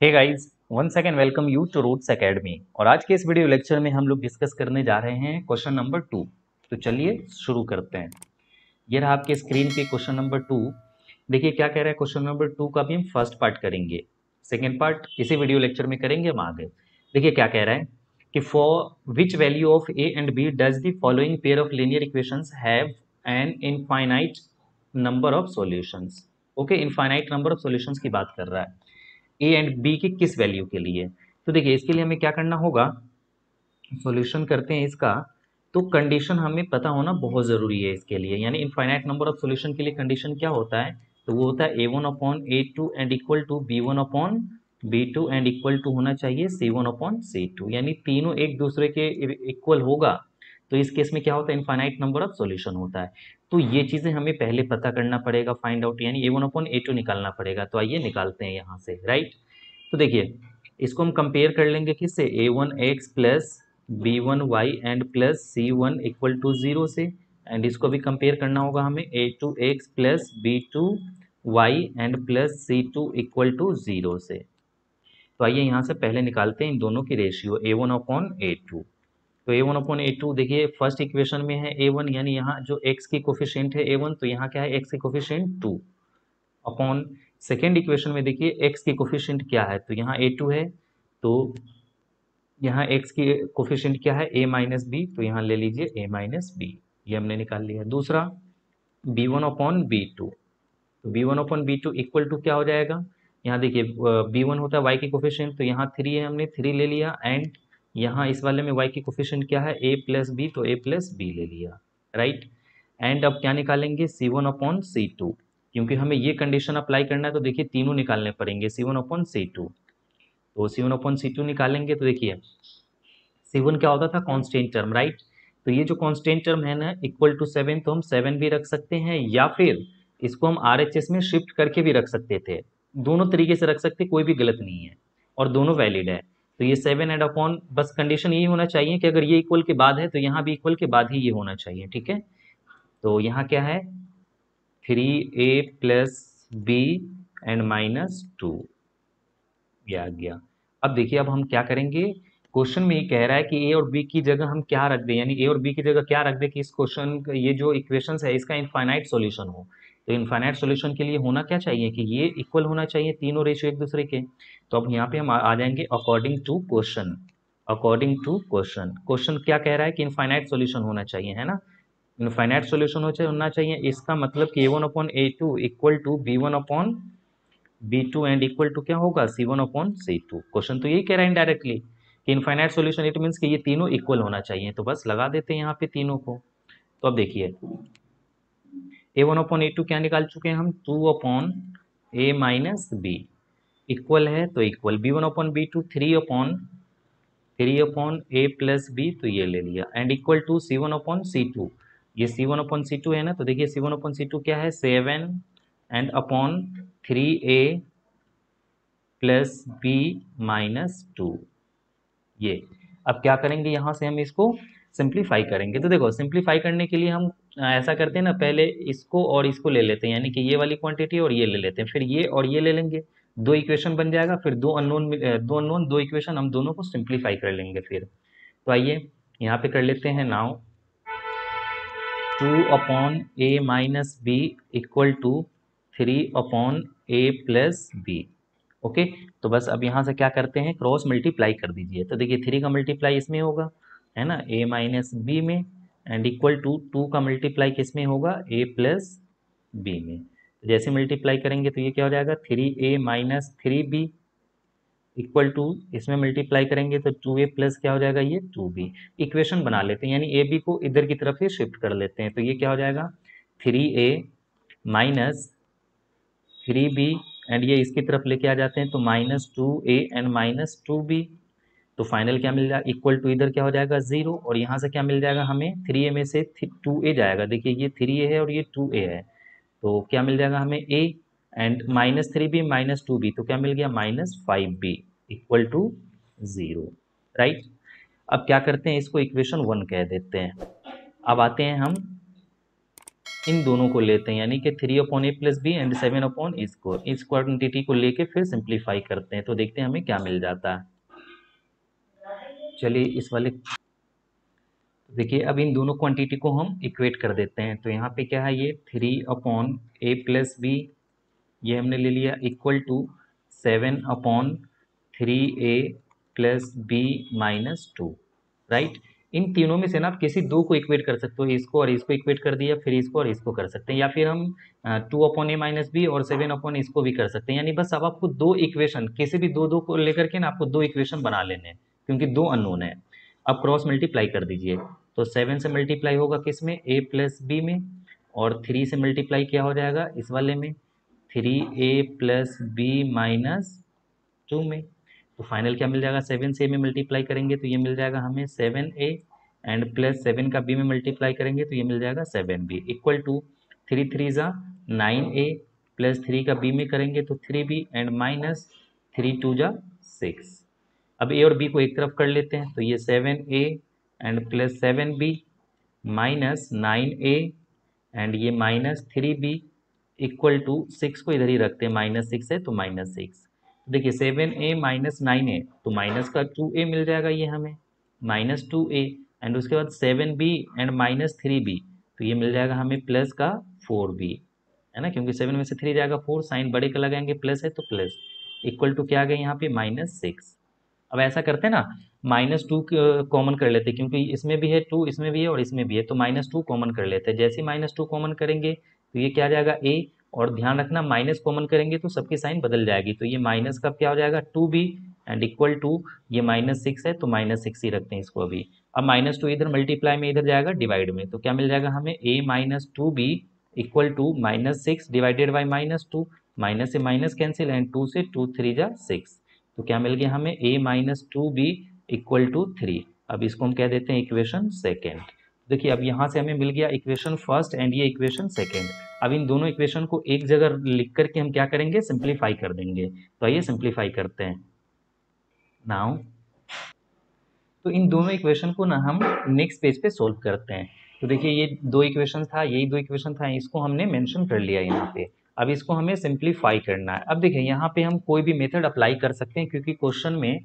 Hey guys one second welcome you to Roots Academy और आज के इस वीडियो लेक्चर में हम लोग डिस्कस करने जा रहे हैं क्वेश्चन नंबर टू तो चलिए शुरू करते हैं। ये रहा आपके स्क्रीन पे क्वेश्चन नंबर टू देखिए, क्या कह रहा है क्वेश्चन नंबर टू का भी हम फ़र्स्ट पार्ट करेंगे। सेकेंड पार्ट इसी वीडियो लेक्चर में करेंगे हम आगे। देखिए, क्या कह रहा है कि for which value of a and b does the following pair of linear equations have an infinite number of solutions okay infinite number of solutions की बात कर रहा है। ए एंड बी की किस वैल्यू के लिए? तो देखिए, इसके लिए हमें क्या करना होगा? सॉल्यूशन करते हैं इसका। तो कंडीशन हमें पता होना बहुत ज़रूरी है इसके लिए। यानी इनफाइनाइट नंबर ऑफ़ सॉल्यूशन के लिए कंडीशन क्या होता है? तो वो होता है a one upon a two and equal to b one upon b two and equal to होना चाहिए c one upon c two यानी तीनों एक दूसरे के इक्वल होगा। तो इस केस में क्या होता है? इनफाइनाइट नंबर ऑफ़ सॉल्यूशन होता है। तो ये चीज़ें हमें पहले पता करना पड़ेगा फाइंड आउट यानी a one upon a two निकालना पड़ेगा। तो आइए निकालते हैं यहाँ से राइट तो देखिए, इसको हम कंपेयर कर लेंगे किससे? A one x plus b one y and plus c one equal to zero से। एंड इसको भी कंपेयर करना होगा हमें। A two x plus b two y and plus c two equal to zero से। तो आइए यहाँ से पहले निकालते हैं इन दोनों की ratio a one upon a two तो a one upon a two देखिए फ़र्स्ट इक्वेशन में है ए वन यानी यहाँ जो एक्स की कोफिशियंट है ए वन तो यहाँ क्या है? एक्स की coefficient two upon second equation में देखिए एक्स की कोफिशियंट क्या है? तो यहाँ ए टू है तो यहाँ एक्स की कोफिशियंट क्या है? ए माइनस बी तो यहाँ ले लीजिए ए माइनस बी ये हमने निकाल लिया दूसरा B one upon B two तो B one upon B two equal to क्या हो जाएगा? यहाँ देखिए बी वन होता है वाई की कोफिशियंट तो यहाँ थ्री है हमने थ्री ले लिया एंड यहाँ इस वाले में वाई की कोफिशियंट क्या है? ए प्लस बी तो ए प्लस बी ले लिया राइट एंड अब क्या निकालेंगे? C one upon C two क्योंकि हमें ये कंडीशन अप्लाई करना है तो देखिए तीनों निकालने पड़ेंगे C one upon C two तो C one upon C two निकालेंगे तो देखिए सी वन क्या होता था? कॉन्स्टेंट टर्म राइट तो ये जो कॉन्स्टेंट टर्म है ना इक्वल टू सेवन तो हम सेवन भी रख सकते हैं, या फिर इसको हम आर एच एस में शिफ्ट करके भी रख सकते थे। दोनों तरीके से रख सकते, कोई भी गलत नहीं है, और दोनों वैलिड है। तो ये सेवन एंड अपॉन बस कंडीशन यही होना चाहिए कि अगर ये इक्वल के बाद है तो यहाँ भी इक्वल के बाद ही ये होना चाहिए, ठीक है? तो यहाँ क्या है? Three A plus B and minus two. ये आ गया। अब देखिए, अब हम क्या करेंगे? क्वेश्चन में ये कह रहा है कि ए और बी की जगह हम क्या रख दें? यानी ए और बी की जगह क्या रख दें कि इस क्वेश्चन ये जो इक्वेशन है, इसका इनफाइनाइट सोल्यूशन हो। तो इनफाइनाइट सोल्यूशन के लिए होना क्या चाहिए? कि ये इक्वल होना चाहिए तीनों रेशियो एक दूसरे के। तो अब यहाँ पे हम आ जाएँगे according to question according to question question क्या कह रहा है कि इनफाइनाइट सोल्यूशन होना चाहिए, है ना? इनफाइनाइट सॉल्यूशन होना चाहिए। इसका मतलब कि A one upon A two equal to B one upon B two and equal to क्या होगा? C one upon C two question तो यही कह रहा है इनडायरेक्टली कि इनफाइनाइट सॉल्यूशन इट मीन्स कि ये तीनों इक्वल होना चाहिए। तो बस लगा देते हैं यहाँ पे तीनों को। तो अब देखिए। A one upon A two क्या निकाल चुके हैं हम? Two upon A minus B equal है तो equal B one upon B two three upon three upon A plus B तो ये ले लिया। And equal to C one upon C two ये C one upon C two है ना तो देखिए C one upon C two क्या है? Seven and upon three A plus B minus two ये। अब क्या करेंगे? यहाँ से हम इसको सिंप्लीफाई करेंगे। तो देखो सिंप्लीफाई करने के लिए हम ऐसा करते हैं ना, पहले इसको और इसको ले लेते हैं। यानी कि ये वाली क्वांटिटी और ये ले लेते हैं। फिर ये और ये ले लेंगे। दो इक्वेशन बन जाएगा, फिर दो अननोन दो अननोन दो इक्वेशन हम दोनों को सिंप्लीफाई कर लेंगे फिर। तो आइए, यहाँ पे कर लेते हैं now two upon A minus B equal to three upon A plus B. Okay? तो बस अब यहाँ से क्या करते हैं? क्रॉस मल्टीप्लाई कर दीजिए। तो देखिए, थ्री का मल्टीप्लाई इसमें होगा, है ना? ए माइनस बी में एंड इक्वल टू टू का मल्टीप्लाई किसमें होगा? ए प्लस बी में। जैसे मल्टीप्लाई करेंगे तो ये क्या हो जाएगा? Three A minus three B equal to इसमें मल्टीप्लाई करेंगे तो टू ए प्लस क्या हो जाएगा? ये टू बी इक्वेशन बना लेते हैं, यानी ए बी को इधर की तरफ़ ही शिफ्ट कर लेते हैं तो ये क्या हो जाएगा? Three A minus three B and ये इसकी तरफ़ लेके आ जाते हैं तो minus two A and minus two B तो फाइनल क्या मिल जाएगा इक्वल टू इधर क्या हो जाएगा? ज़ीरो और यहाँ से क्या मिल जाएगा हमें? थ्री ए में से टू ए जाएगा। देखिए, ये थ्री ए है और ये टू ए है। तो क्या मिल जाएगा हमें? A and minus three B minus two B तो क्या मिल गया? Minus five B equal to zero right अब क्या करते हैं? इसको इक्वेशन वन कह देते हैं। अब आते हैं हम इन दोनों को लेते हैं, यानी कि three upon A plus B and seven upon A square इस क्वांटिटी को लेके फिर सिंप्लीफाई करते हैं तो देखते हैं हमें क्या मिल जाता है। चलिए इस वाले, देखिए अब इन दोनों क्वांटिटी को हम इक्वेट कर देते हैं। तो यहाँ पे क्या है ये? Three upon A plus B ये हमने ले लिया equal to seven upon three A plus B minus two right इन तीनों में से ना आप किसी दो को इक्वेट कर सकते हो इसको और इसको इक्वेट कर दिया, फिर इसको और इसको कर सकते हैं, या फिर हम two upon A minus B और सेवन अपॉन इसको भी कर सकते हैं। यानी बस अब आपको दो इक्वेशन किसी भी दो दो को लेकर के ना आपको दो इक्वेशन बना लेने हैं, क्योंकि दो अननोन है। अब क्रॉस मल्टीप्लाई कर दीजिए तो सेवन से मल्टीप्लाई होगा किसमें? ए प्लस बी में, और थ्री से मल्टीप्लाई क्या हो जाएगा? इस वाले में। Three A plus B minus two में। तो फाइनल क्या मिल जाएगा? सेवन से में मल्टीप्लाई करेंगे तो ये मिल जाएगा हमें seven A and plus seven का बी में मल्टीप्लाई करेंगे तो ये मिल जाएगा seven B. Equal to three three ज़ा नाइन ए प्लस थ्री का बी में करेंगे तो three B and minus three two जा सिक्स। अब ए और बी को एक तरफ़ कर लेते हैं तो ये seven A and plus seven B minus nine A and ये minus three B equal to six को इधर ही रखते हैं माइनस सिक्स है तो माइनस सिक्स देखिए seven A minus nine A तो माइनस का टू ए मिल जाएगा ये हमें। माइनस टू ए एंड उसके बाद seven B and minus three B तो ये मिल जाएगा हमें प्लस का फोर बी है ना? क्योंकि सेवन में से थ्री जाएगा फोर साइन बड़े का लगाएँगे प्लस है तो प्लस इक्वल टू क्या आ गया यहाँ पे? माइनस सिक्स अब ऐसा करते हैं ना माइनस टू कॉमन कर लेते हैं, क्योंकि इसमें भी है टू इसमें भी है और इसमें भी है तो माइनस टू कॉमन कर लेते हैं। जैसे माइनस टू कॉमन करेंगे तो ये क्या आ जाएगा? ए और ध्यान रखना माइनस कॉमन करेंगे तो सबकी साइन बदल जाएगी। तो ये माइनस का क्या हो जाएगा? Two B and equal to ये माइनस सिक्स है तो माइनस सिक्स ही रखते हैं इसको अभी। अब माइनस टू इधर मल्टीप्लाई में इधर जाएगा डिवाइड में। तो क्या मिल जाएगा हमें? A minus two B equal to minus six divided by minus two minus से माइनस कैंसिल एंड टू से टू थ्री जा सिक्स तो क्या मिल गया हमें? A minus two B equal to three अब इसको हम कह देते हैं इक्वेशन सेकेंड देखिए, अब यहाँ से हमें मिल गया इक्वेशन फ़र्स्ट एंड ये इक्वेशन सेकेंड अब इन दोनों इक्वेशन को एक जगह लिख करके हम क्या करेंगे? सिंप्लीफाई कर देंगे। तो आइए सिंप्लीफाई करते हैं। नाउ तो इन दोनों इक्वेशन को ना हम नेक्स्ट पेज पे सोल्व करते हैं। तो देखिए, ये दो इक्वेशन था, यही दो इक्वेशन था, इसको हमने मेंशन कर लिया यहाँ पे। अब इसको हमें सिंप्लीफाई करना है। अब देखिए, यहाँ पे हम कोई भी मेथड अप्लाई कर सकते हैं, क्योंकि क्वेश्चन में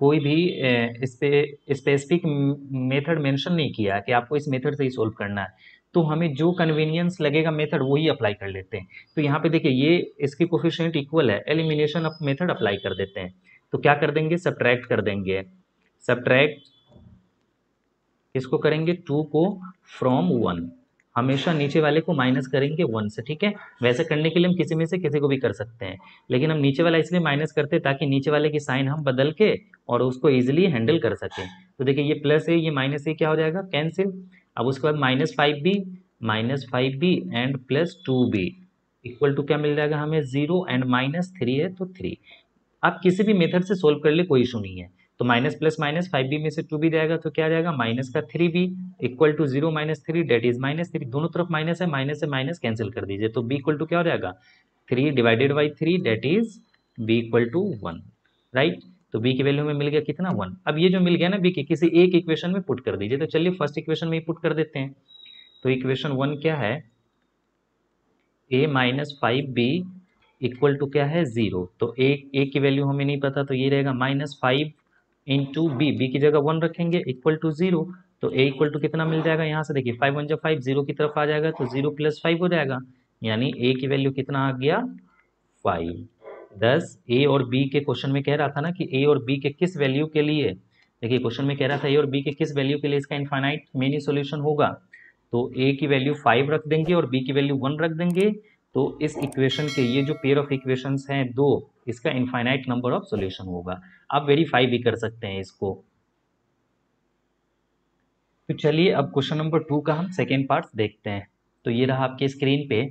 कोई भी स्पेसिफिक मेथड मेंशन नहीं किया कि आपको इस मेथड से ही सोल्व करना है। तो हमें जो कन्वीनियंस लगेगा मेथड वही अप्लाई कर लेते हैं। तो यहाँ पे देखिए, ये इसकी कोफिशियंट इक्वल है। एलिमिनेशन ऑफ़ मेथड अप्लाई कर देते हैं। तो क्या कर देंगे? सब्ट्रैक्ट कर देंगे। सब्ट्रैक्ट इसको करेंगे? टू को फ्रॉम वन हमेशा नीचे वाले को माइनस करेंगे वन से, ठीक है? वैसे करने के लिए हम किसी में से किसी को भी कर सकते हैं। लेकिन हम नीचे वाला इसलिए माइनस करते हैं ताकि नीचे वाले की साइन हम बदल के और उसको ईजिली हैंडल कर सकें। तो देखिए, ये प्लस है, ये माइनस है, क्या हो जाएगा? कैंसिल अब उसके बाद minus five B minus five B and plus two B equal to क्या मिल जाएगा हमें? ज़ीरो एंड माइनस थ्री है तो थ्री आप किसी भी मेथड से सोल्व कर ले, कोई इशू नहीं है। तो minus plus minus five B में से टू बी जाएगा तो क्या जाएगा? माइनस का three B equal to zero minus three, that is minus three. दोनों तरफ़ माइनस है, माइनस से माइनस कैंसिल कर दीजिए। तो बी इक्वल टू क्या हो जाएगा? Three divided by three, that is B equal to one, right? तो बी की वैल्यू में मिल गया कितना? वन। अब ये जो मिल गया ना बी के, किसी एक इक्वेशन में पुट कर दीजिए। तो चलिए फ़र्स्ट इक्वेशन में ही पुट कर देते हैं। तो इक्वेशन वन क्या है? A minus five B equal to क्या है? ज़ीरो। तो ए ए की वैल्यू हमें नहीं पता तो ये रहेगा minus five into B B की जगह वन रखेंगे इक्वल टू ज़ीरो तो ए इक्वल टू कितना मिल जाएगा? यहाँ से देखिए फाइव वन जब फाइव ज़ीरो की तरफ़ आ जाएगा तो ज़ीरो प्लस फाइव हो जाएगा। यानी ए की वैल्यू कितना आ गया? फाइव दस ए और बी के क्वेश्चन में कह रहा था ना कि ए और बी के किस वैल्यू के लिए? देखिए क्वेश्चन में कह रहा था ए और बी के किस वैल्यू के लिए इसका इनफाइनाइट मेनी सोल्यूशन होगा? तो ए की वैल्यू फाइव रख देंगे और बी की वैल्यू वन रख देंगे। तो इस इक्वेशन के ये जो पेयर ऑफ़ इक्वेशन हैं, दो इसका इनफाइनाइट नंबर ऑफ़ सोल्यूशन होगा। आप वेरीफाई भी कर सकते हैं इसको। तो चलिए अब क्वेश्चन नंबर टू का हम सेकेंड पार्ट देखते हैं। तो ये रहा आपके स्क्रीन पे।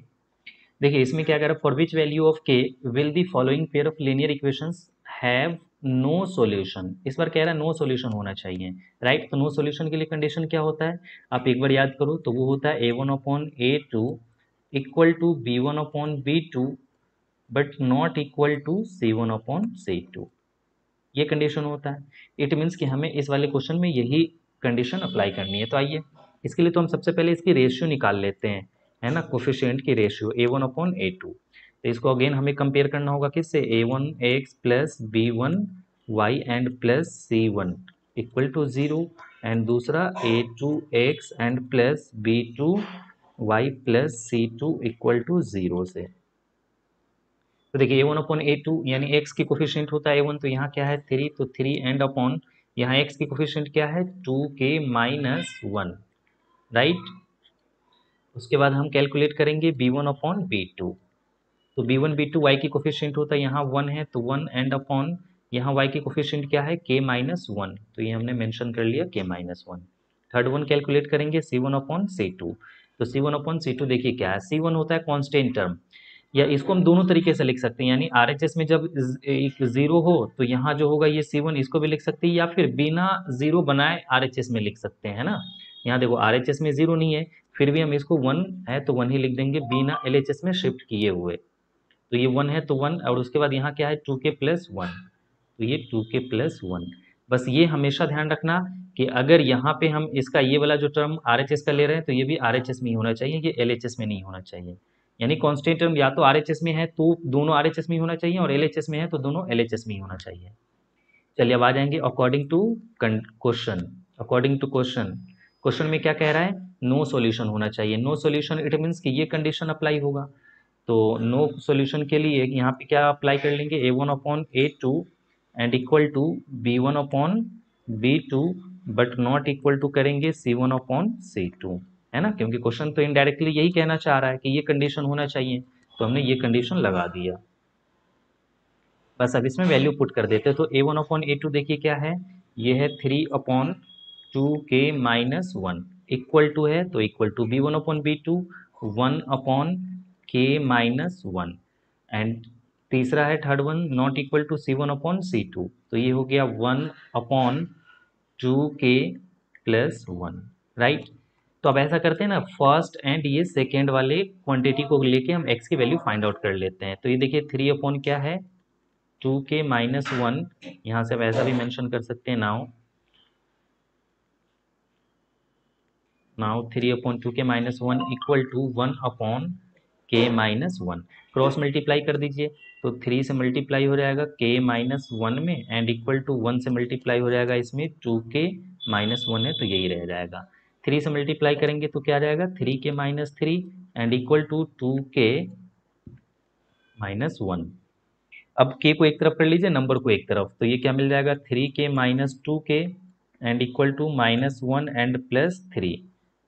देखिए, इसमें क्या कह for which value of K will the following pair of linear equations have no solution इस बार कह रहा है नो सॉल्यूशन होना चाहिए। राइट तो नो सॉल्यूशन के लिए कंडीशन क्या होता है? आप एक बार याद करो तो वो होता है A one upon A two equal to B one upon B two but not equal to C one upon C two ये कंडीशन होता है। इट मीन्स कि हमें इस वाले क्वेश्चन में यही कंडीशन अप्लाई करनी है। तो आइए, इसके लिए तो हम सबसे पहले इसकी रेशियो निकाल लेते हैं। है ना? कोफिशियंट की ratio A one upon A two तो इसको अगेन हमें कंपेयर करना होगा किससे? A one X plus B one Y and plus C one equal to zero and दूसरा A two X and plus B two Y plus C two equal to zero से। तो देखिए A one upon A two यानी x की coefficient होता है ए one तो यहाँ क्या है? थ्री तो थ्री एंड अपॉन यहाँ एक्स की कोफिशियंट क्या है? टू के माइनस वन राइट उसके बाद हम कैलकुलेट करेंगे B one upon B two तो B one B two Y की कोफिशियंट होता है, यहाँ वन है तो वन एंड अपॉन यहाँ वाई की कोफिशियंट क्या है? के माइनस वन तो ये हमने मेंशन कर लिया K minus one third one calculate करेंगे C one upon C two तो C one upon C two देखिए क्या है? सी वन होता है कॉन्स्टेंट टर्म या इसको हम दोनों तरीके से लिख सकते हैं। यानी आर एच एस में जब एक ज़ीरो हो तो यहाँ जो होगा ये सी वन इसको भी लिख सकते हैं, या फिर बिना ज़ीरो बनाए आर एच एस में लिख सकते हैं ना? यहाँ देखो आर एच एस में ज़ीरो नहीं है, फिर भी हम इसको वन है तो वन ही लिख देंगे, बिना एल एच एस में शिफ्ट किए हुए। तो ये वन है तो वन और उसके बाद यहाँ क्या है टू के प्लस वन तो ये टू के प्लस वन बस ये हमेशा ध्यान रखना कि अगर यहाँ पे हम इसका ये वाला जो टर्म आर एच एस का ले रहे हैं तो ये भी आर एच एस में ही होना चाहिए, ये एल एच एस में नहीं होना चाहिए। यानी कॉन्स्टेंट टर्म या तो आर एच एस में है तो दोनों आर एच एस में होना चाहिए और एल एच एस में है तो दोनों एल एच एस में होना चाहिए। चलिए अब आ जाएँगे according to question according to question question में क्या कह रहा है? नो no सॉल्यूशन होना चाहिए। नो सॉल्यूशन इट मीन्स कि ये कंडीशन अप्लाई होगा। तो नो no सॉल्यूशन के लिए यहाँ पे क्या अप्लाई कर लेंगे? A one upon A two and equal to B one upon B two but not equal to करेंगे C one upon C two है ना? क्योंकि क्वेश्चन तो इनडायरेक्टली यही कहना चाह रहा है कि ये कंडीशन होना चाहिए। तो हमने ये कंडीशन लगा दिया। बस अब इसमें वैल्यू पुट कर देते तो A one upon A two देखिए क्या है? ये है three upon two K minus one equal to है तो equal to B one upon B two one upon K minus one and तीसरा है third one not equal to C one upon C two तो ये हो गया one upon two K plus one right तो अब ऐसा करते हैं ना फ़र्स्ट एंड ये सेकेंड वाले क्वांटिटी को लेके हम एक्स की वैल्यू फाइंड आउट कर लेते हैं। तो ये देखिए थ्री अपॉन क्या है? टू के माइनस वन यहाँ से ऐसा भी मेंशन कर सकते हैं now now three upon two K minus one equal to one upon K minus one cross multiply कर दीजिए तो थ्री से मल्टीप्लाई हो जाएगा के माइनस वन में एंड इक्वल टू वन से मल्टीप्लाई हो जाएगा इसमें टू के माइनस वन है तो यही रह जाएगा। थ्री से मल्टीप्लाई करेंगे तो क्या जाएगा? Three K minus three and equal to two K minus one अब के को एक तरफ़ कर लीजिए नंबर को एक तरफ़। तो ये क्या मिल जाएगा? Three K minus two K and equal to minus one and plus three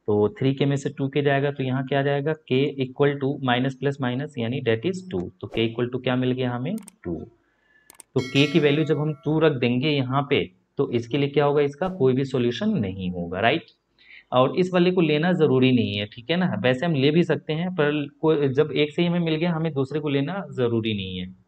तो थ्री के में से टू के जाएगा तो यहाँ क्या जाएगा? K equal to minus plus minus यानी डेट इज़ टू तो के इक्वल टू क्या मिल गया हमें? टू तो के की वैल्यू जब हम टू रख देंगे यहाँ पे तो इसके लिए क्या होगा इसका? कोई भी सॉल्यूशन नहीं होगा राइट और इस वाले को लेना ज़रूरी नहीं है, ठीक है ना? वैसे हम ले भी सकते हैं, पर जब एक से ही हमें मिल गया, हमें दूसरे को लेना ज़रूरी नहीं है।